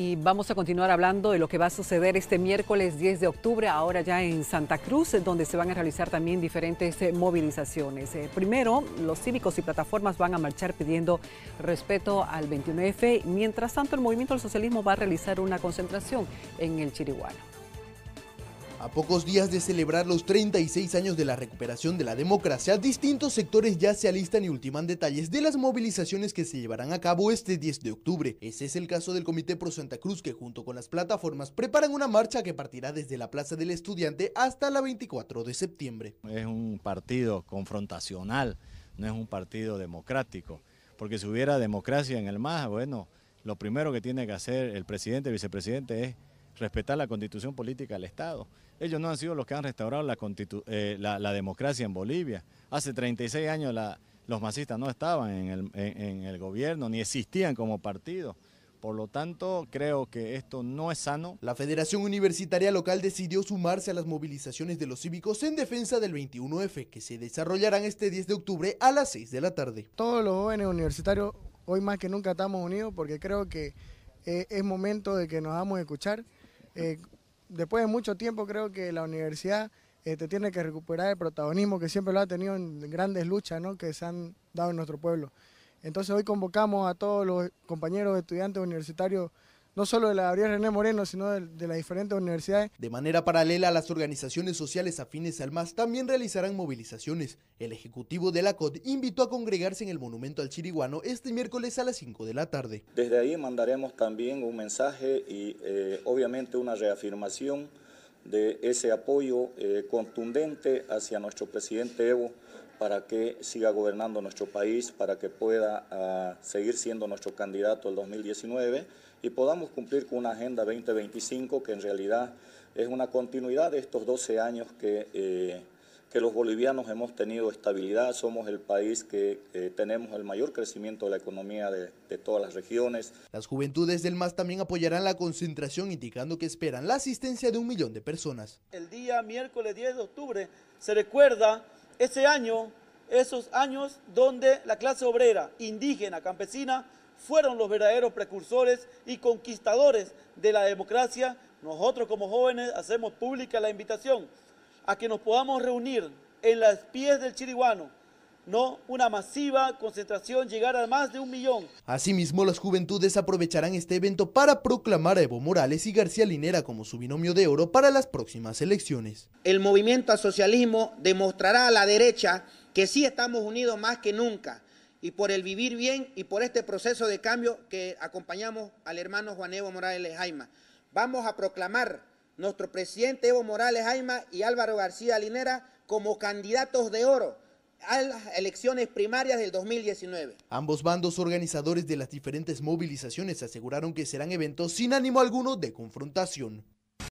Y vamos a continuar hablando de lo que va a suceder este miércoles 10 de octubre, ahora ya en Santa Cruz, donde se van a realizar también diferentes eh, movilizaciones. Eh, primero, los cívicos y plataformas van a marchar pidiendo respeto al 21F. Mientras tanto, el Movimiento del Socialismo va a realizar una concentración en el Chiriguano. A pocos días de celebrar los 36 años de la recuperación de la democracia, distintos sectores ya se alistan y ultiman detalles de las movilizaciones que se llevarán a cabo este 10 de octubre. Ese es el caso del Comité Pro Santa Cruz que junto con las plataformas preparan una marcha que partirá desde la Plaza del Estudiante hasta la 24 de septiembre. Es un partido confrontacional, no es un partido democrático, porque si hubiera democracia en el MAS, bueno, lo primero que tiene que hacer el presidente y vicepresidente es respetar la constitución política del Estado. Ellos no han sido los que han restaurado la, eh, democracia en Bolivia. Hace 36 años los masistas no estaban en el, gobierno, ni existían como partido. Por lo tanto, creo que esto no es sano. La Federación Universitaria Local decidió sumarse a las movilizaciones de los cívicos en defensa del 21F, que se desarrollarán este 10 de octubre a las 6 de la tarde. Todos los jóvenes universitarios hoy más que nunca estamos unidos porque creo que eh, es momento de que nos vamos a escuchar. Eh, después de mucho tiempo creo que la universidad este, tiene que recuperar el protagonismo que siempre lo ha tenido en grandes luchas que se han dado en nuestro pueblo. Entonces hoy convocamos a todos los compañeros estudiantes universitarios no solo de la Gabriel René Moreno, sino de, las diferentes universidades. De manera paralela, las organizaciones sociales afines al MAS también realizarán movilizaciones. El ejecutivo de la COD invitó a congregarse en el monumento al Chiriguano este miércoles a las 5 de la tarde. Desde ahí mandaremos también un mensaje y eh, obviamente una reafirmación de ese apoyo eh, contundente hacia nuestro presidente Evo para que siga gobernando nuestro país, para que pueda ah, seguir siendo nuestro candidato el 2019 y podamos cumplir con una Agenda 2025 que en realidad es una continuidad de estos 12 años que, eh, que los bolivianos hemos tenido estabilidad, somos el país que eh, tenemos el mayor crecimiento de la economía de, de todas las regiones. Las juventudes del MAS también apoyarán la concentración indicando que esperan la asistencia de un millón de personas. El día miércoles 10 de octubre se recuerda ese año, esos años donde la clase obrera, indígena, campesina, fueron los verdaderos precursores y conquistadores de la democracia. Nosotros como jóvenes hacemos pública la invitación a que nos podamos reunir en las pies del Chiriguano, no una masiva concentración, llegar a más de un millón. Asimismo, las juventudes aprovecharán este evento para proclamar a Evo Morales y García Linera como su binomio de oro para las próximas elecciones. El movimiento al socialismo demostrará a la derecha que sí estamos unidos más que nunca y por el vivir bien y por este proceso de cambio que acompañamos al hermano Juan Evo Morales Jaima. Vamos a proclamar nuestro presidente Evo Morales Jaima y Álvaro García Linera como candidatos de oro a las elecciones primarias del 2019. Ambos bandos organizadores de las diferentes movilizaciones aseguraron que serán eventos sin ánimo alguno de confrontación.